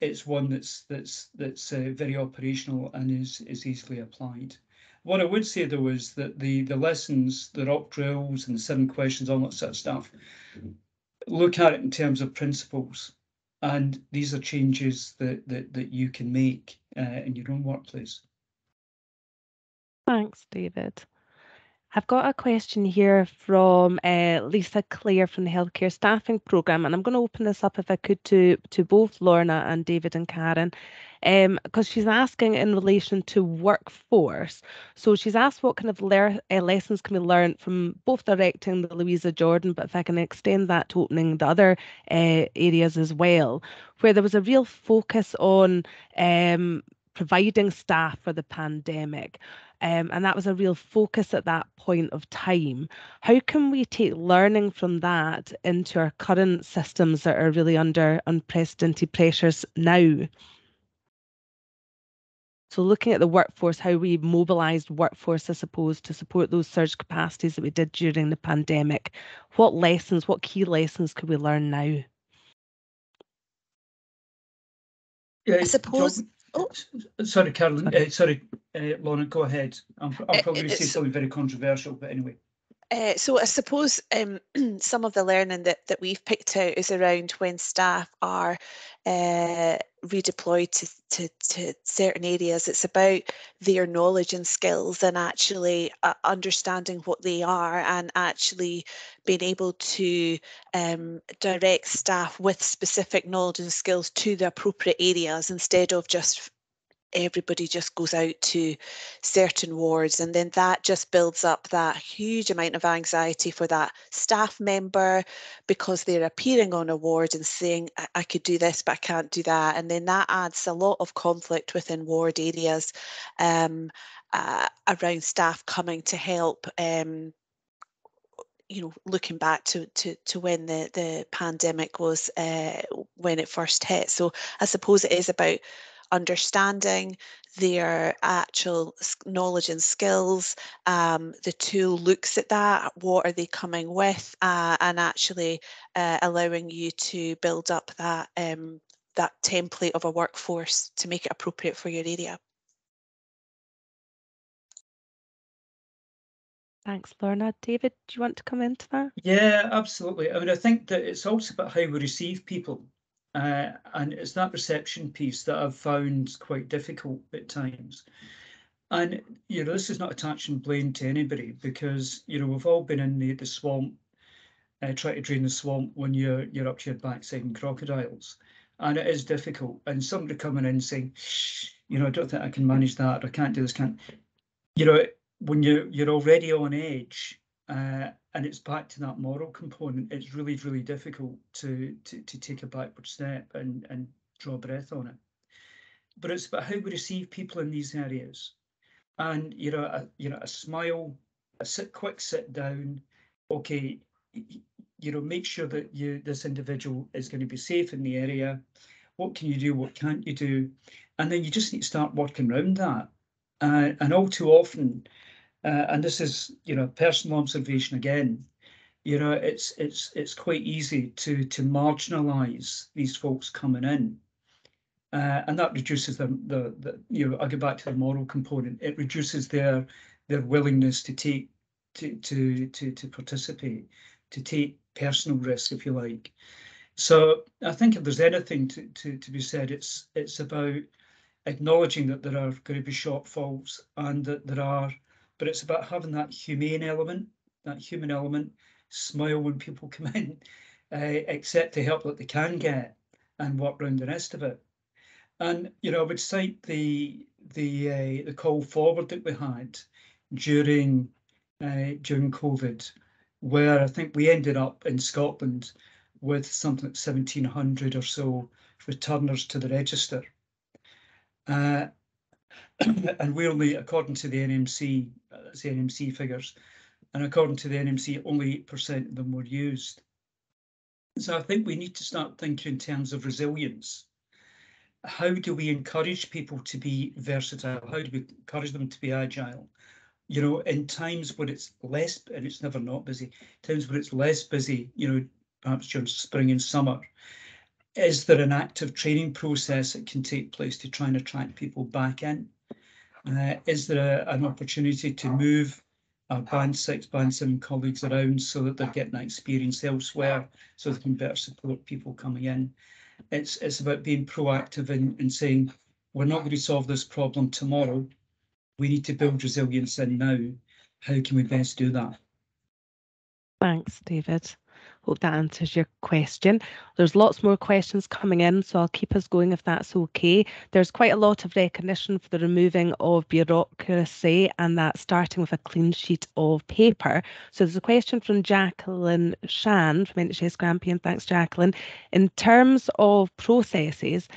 it's one that's that's that's uh, very operational and is is easily applied. What I would say though is that the the lessons, the rock drills, and the seven questions, all that sort of stuff, look at it in terms of principles, and these are changes that that that you can make uh, in your own workplace. Thanks, David. I've got a question here from uh, Lisa Clare from the Healthcare Staffing Programme, and I'm going to open this up if I could to to both Lorna and David and Karen, because um, she's asking in relation to workforce. So she's asked what kind of le uh, lessons can we learn from both directing the Louisa Jordan, but if I can extend that to opening the other uh, areas as well, where there was a real focus on um, providing staff for the pandemic. Um, and that was a real focus at that point of time. How can we take learning from that into our current systems that are really under unprecedented pressures now? So looking at the workforce, how we mobilised workforce, I suppose, to support those surge capacities that we did during the pandemic. What lessons, what key lessons could we learn now? I suppose Oh. Sorry, Carolyn. Uh, sorry, uh, Lorna, go ahead. I'm, I'm probably going to say something very controversial, but anyway. Uh, so I suppose um, some of the learning that, that we've picked out is around when staff are uh, redeployed to, to, to, certain areas. It's about their knowledge and skills and actually uh, understanding what they are and actually being able to um, direct staff with specific knowledge and skills to the appropriate areas instead of just everybody just goes out to certain wards and then that just builds up that huge amount of anxiety for that staff member because they're appearing on a ward and saying I, I could do this but I can't do that and then that adds a lot of conflict within ward areas um, uh, around staff coming to help um, you know, looking back to, to, to when the, the pandemic was, uh, when it first hit. So I suppose it is about understanding their actual knowledge and skills. Um, the tool looks at that, what are they coming with, uh, and actually uh, allowing you to build up that um, that template of a workforce to make it appropriate for your area. Thanks, Lorna. David, do you want to come into that? Yeah, absolutely. I mean, I think that it's also about how we receive people. Uh, and it's that perception piece that I've found quite difficult at times. And, you know, this is not attaching blame to anybody because, you know, we've all been in the, the swamp, uh, trying to drain the swamp when you're you're up to your backside in crocodiles. And it is difficult. And somebody coming in saying, you know, I don't think I can manage that, I can't do this, can't, you know, when you you're already on edge uh, and it's back to that moral component. It's really, really difficult to to, to take a backward step and, and draw breath on it. But it's about how we receive people in these areas. And you know, a, you know, a smile a sit, quick sit down. Okay, you know, make sure that you this individual is going to be safe in the area. What can you do? What can't you do? And then you just need to start working around that. Uh, and all too often, uh, and this is you know personal observation again, you know it's it's it's quite easy to to marginalise these folks coming in. Uh, and that reduces the, the, the, you know, I go back to the moral component. It reduces their their willingness to take to to to to participate, to take personal risk, if you like. So I think if there's anything to to to be said, it's it's about acknowledging that there are going to be shortfalls and that there are, but it's about having that humane element, that human element, smile when people come in, uh, accept the help that they can get, and work around the rest of it. And you know, I would cite the the uh, the call forward that we had during uh, during COVID, where I think we ended up in Scotland with something like 1700 or so returners to the register. Uh, and we only, according to the NMC, uh, the NMC figures, and according to the NMC, only 8% of them were used. So I think we need to start thinking in terms of resilience how do we encourage people to be versatile? How do we encourage them to be agile? You know, in times when it's less, and it's never not busy, times when it's less busy, you know, perhaps during spring and summer, is there an active training process that can take place to try and attract people back in? Uh, is there a, an opportunity to move our band six, band seven colleagues around so that they're getting that experience elsewhere so they can better support people coming in? It's it's about being proactive and, and saying we're not going to solve this problem tomorrow. We need to build resilience in now. How can we best do that? Thanks, David. Hope that answers your question. There's lots more questions coming in, so I'll keep us going if that's okay. There's quite a lot of recognition for the removing of bureaucracy and that starting with a clean sheet of paper. So there's a question from Jacqueline Shan from NHS Grampian. Thanks, Jacqueline. In terms of processes,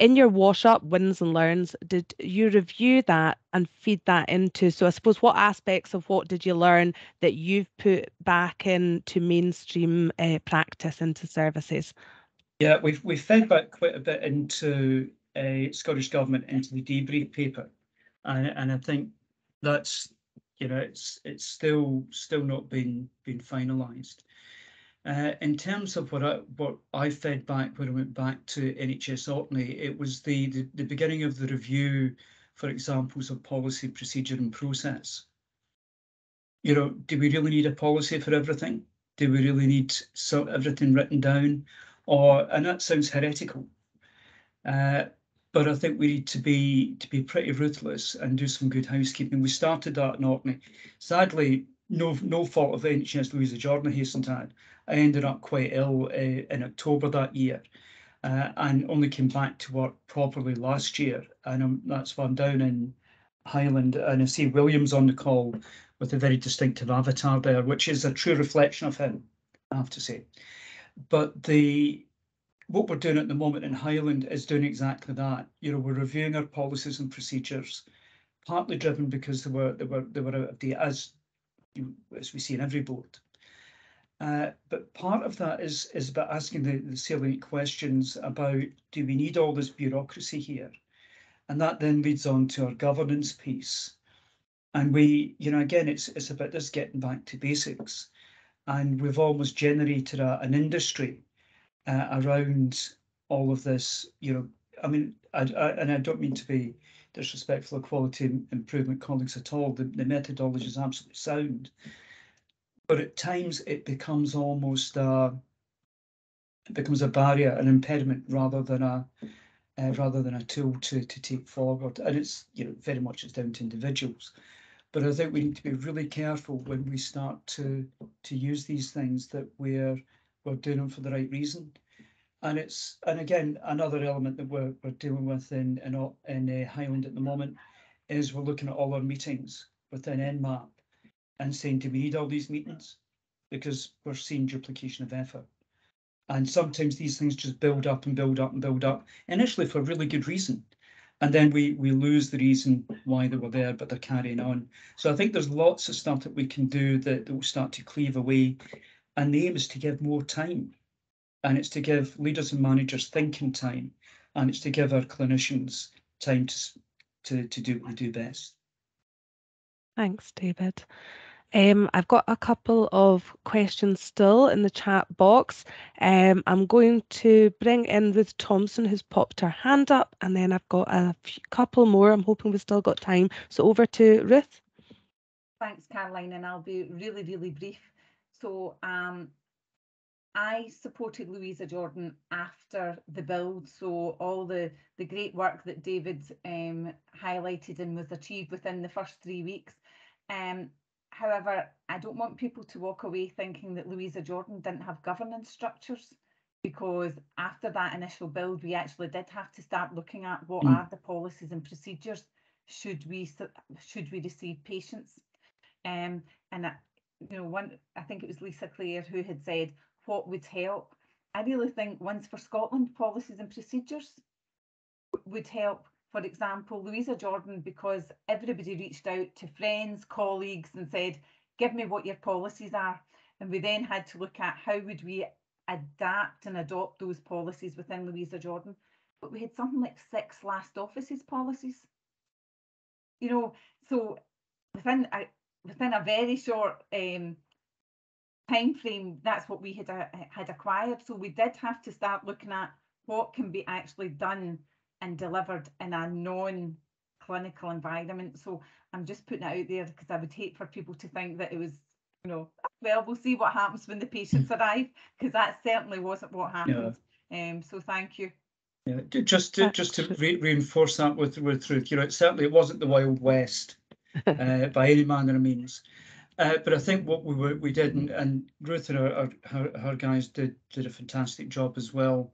in your wash up wins and learns did you review that and feed that into so i suppose what aspects of what did you learn that you've put back into mainstream uh, practice into services? Yeah we've we fed back quite a bit into a uh, scottish government into the debrief paper. And, and i think that's you know it's it's still still not been been finalized uh, in terms of what I what I fed back when I went back to NHS Orkney, it was the, the, the beginning of the review for examples of policy, procedure and process. You know, do we really need a policy for everything? Do we really need so everything written down? Or and that sounds heretical. Uh, but I think we need to be to be pretty ruthless and do some good housekeeping. We started that in Orkney. Sadly, no no fault of any NHS Louisa Jordan, I hasten to add. I ended up quite ill uh, in October that year uh, and only came back to work properly last year. And I'm, that's why I'm down in Highland and I see Williams on the call with a very distinctive avatar there, which is a true reflection of him, I have to say. But the what we're doing at the moment in Highland is doing exactly that. You know, we're reviewing our policies and procedures, partly driven because they were they were they were out of date, as as we see in every board. Uh, but part of that is is about asking the, the salient questions about do we need all this bureaucracy here? And that then leads on to our governance piece. And we, you know, again, it's it's about this getting back to basics. And we've almost generated a, an industry uh, around all of this, you know, I mean, I, I, and I don't mean to be disrespectful of quality improvement colleagues at all. The, the methodology is absolutely sound but at times it becomes almost a it becomes a barrier, an impediment rather than a uh, rather than a tool to to take forward. And it's you know very much it's down to individuals. But I think we need to be really careful when we start to to use these things that we're we're doing them for the right reason. And it's and again another element that we're we're dealing with in in in uh, Highland at the moment is we're looking at all our meetings within NMAP and saying, do we need all these meetings? Because we're seeing duplication of effort. And sometimes these things just build up and build up and build up, initially for a really good reason. and then we we lose the reason why they were there, but they're carrying on. So I think there's lots of stuff that we can do that, that will start to cleave away. And the aim is to give more time, and it's to give leaders and managers thinking time, and it's to give our clinicians time to to, to do what they do best. Thanks, David. Um, I've got a couple of questions still in the chat box. Um, I'm going to bring in Ruth Thompson, who's popped her hand up, and then I've got a few, couple more. I'm hoping we've still got time. So over to Ruth. Thanks, Caroline, and I'll be really, really brief. So um, I supported Louisa Jordan after the build, so all the, the great work that David um, highlighted and was achieved within the first three weeks. Um, However, I don't want people to walk away thinking that Louisa Jordan didn't have governance structures because after that initial build, we actually did have to start looking at what mm. are the policies and procedures should we should we receive patients. Um, and I, you know, one I think it was Lisa Clare who had said what would help. I really think ones for Scotland policies and procedures would help for example, Louisa Jordan, because everybody reached out to friends, colleagues, and said, give me what your policies are. And we then had to look at how would we adapt and adopt those policies within Louisa Jordan. But we had something like six last offices policies. You know, so within a, within a very short um, time frame, that's what we had uh, had acquired. So we did have to start looking at what can be actually done and delivered in a non clinical environment. So I'm just putting it out there because I would hate for people to think that it was, you know, well, we'll see what happens when the patients arrive, because that certainly wasn't what happened. Yeah. Um, so thank you. Yeah, just to just to re reinforce that with with Ruth, you know, it certainly it wasn't the Wild West uh, by any manner of means. Uh, but I think what we were, we did, and, and Ruth and her, her, her guys did did a fantastic job as well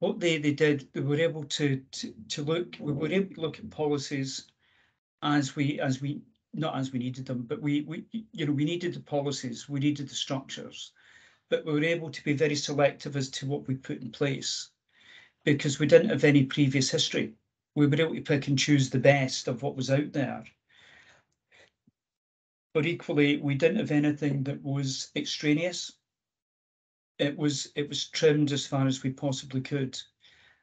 what they, they did, they were able to, to, to look, we were able to look at policies as we, as we, not as we needed them, but we, we, you know, we needed the policies, we needed the structures, but we were able to be very selective as to what we put in place because we didn't have any previous history. We were able to pick and choose the best of what was out there. But equally, we didn't have anything that was extraneous. It was it was trimmed as far as we possibly could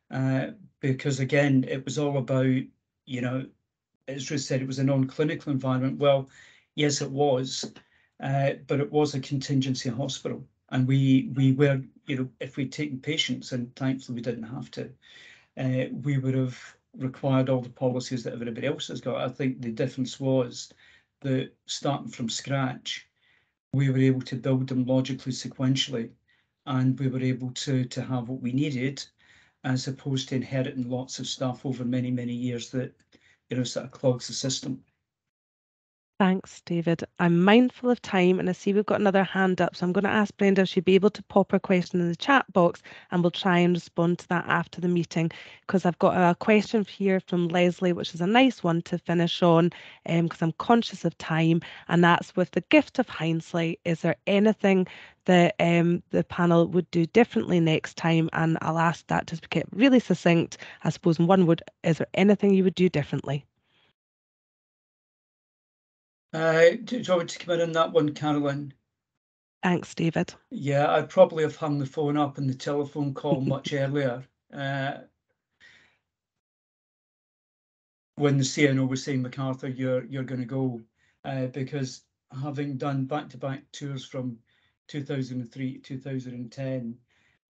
uh, because again it was all about you know as Ruth said it was a non-clinical environment. Well yes it was uh, but it was a contingency hospital and we we were you know if we'd taken patients and thankfully we didn't have to uh, we would have required all the policies that everybody else has got. I think the difference was that starting from scratch we were able to build them logically sequentially and we were able to to have what we needed as opposed to inheriting lots of stuff over many many years that you know sort of clogs the system Thanks, David. I'm mindful of time and I see we've got another hand up. So I'm going to ask Brenda if she'd be able to pop her question in the chat box and we'll try and respond to that after the meeting because I've got a question here from Leslie, which is a nice one to finish on because um, I'm conscious of time. And that's with the gift of hindsight. Is there anything that um, the panel would do differently next time? And I'll ask that to get really succinct. I suppose in one word, is there anything you would do differently? Uh, do you want me to come in on that one, Carolyn? Thanks, David. Yeah, I'd probably have hung the phone up and the telephone call much earlier. Uh, when the CNO was saying, McArthur, you're you're going to go, uh, because having done back-to-back -back tours from 2003 to 2010,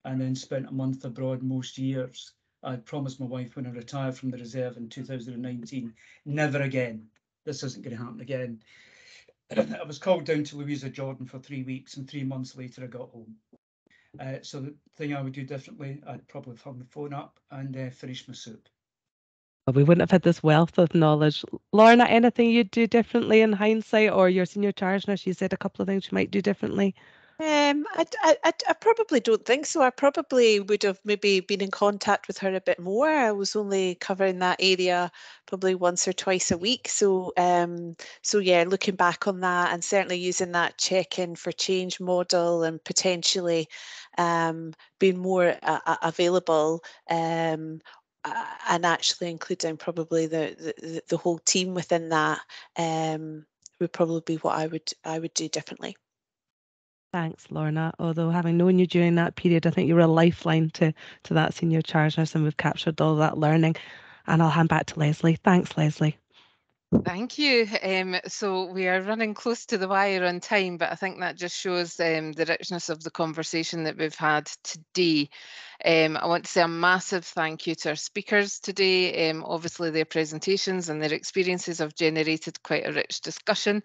and then spent a month abroad most years, I promised my wife when I retired from the reserve in 2019, never again this isn't going to happen again. I was called down to Louisa Jordan for three weeks, and three months later, I got home. Uh, so the thing I would do differently, I'd probably hung the phone up and uh, finish my soup. Well, we wouldn't have had this wealth of knowledge. Lorna, anything you'd do differently in hindsight, or your senior charge nurse, you said a couple of things you might do differently? Um, I, I, I probably don't think so. I probably would have maybe been in contact with her a bit more. I was only covering that area probably once or twice a week. So, um, so yeah, looking back on that and certainly using that check-in for change model and potentially um, being more uh, available um, and actually including probably the, the, the whole team within that um, would probably be what I would I would do differently. Thanks, Lorna. Although having known you during that period, I think you were a lifeline to to that senior charge nurse, and we've captured all that learning. And I'll hand back to Leslie. Thanks, Leslie. Thank you. Um, so we are running close to the wire on time, but I think that just shows um, the richness of the conversation that we've had today. Um, I want to say a massive thank you to our speakers today. Um, obviously, their presentations and their experiences have generated quite a rich discussion.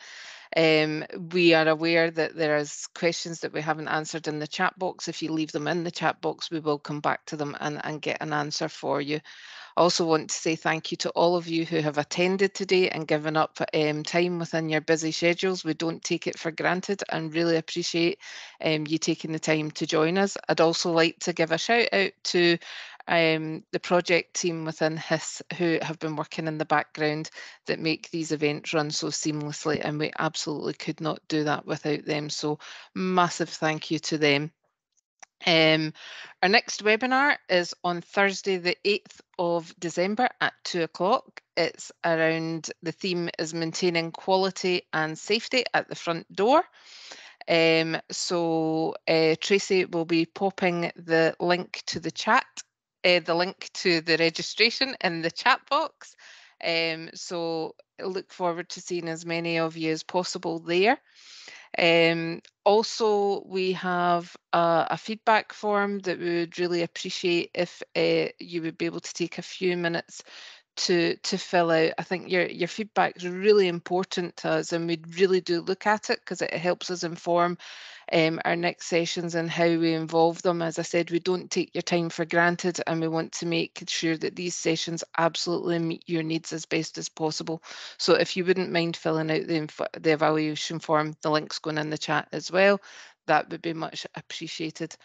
Um, we are aware that there is questions that we haven't answered in the chat box. If you leave them in the chat box, we will come back to them and, and get an answer for you. I also want to say thank you to all of you who have attended today and given up um, time within your busy schedules. We don't take it for granted and really appreciate um, you taking the time to join us. I'd also like to give a shout out to um, the project team within HIS who have been working in the background that make these events run so seamlessly and we absolutely could not do that without them. So massive thank you to them. Um, our next webinar is on Thursday, the 8th of December at 2 o'clock. It's around the theme is maintaining quality and safety at the front door. Um, so uh, Tracy will be popping the link to the chat, uh, the link to the registration in the chat box. Um, so look forward to seeing as many of you as possible there. Um, also, we have a, a, feedback form that we would really appreciate if uh, you would be able to take a few minutes to to fill out. I think your your feedback is really important to us, and we really do look at it because it helps us inform um, our next sessions and how we involve them. As I said, we don't take your time for granted, and we want to make sure that these sessions absolutely meet your needs as best as possible. So if you wouldn't mind filling out the the evaluation form, the link's going in the chat as well. That would be much appreciated.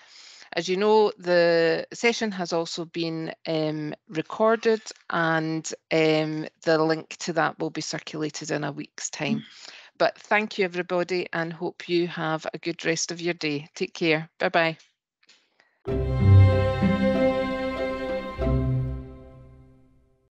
As you know, the session has also been um, recorded and um, the link to that will be circulated in a week's time. But thank you everybody and hope you have a good rest of your day. Take care. Bye bye.